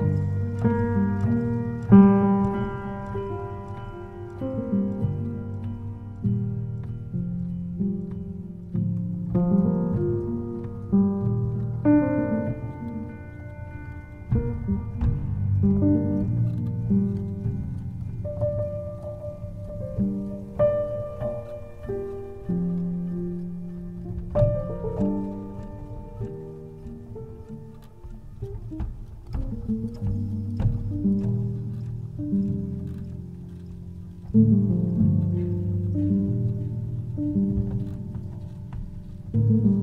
嗯。Thank you.